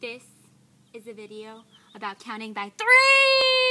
This is a video about counting by three.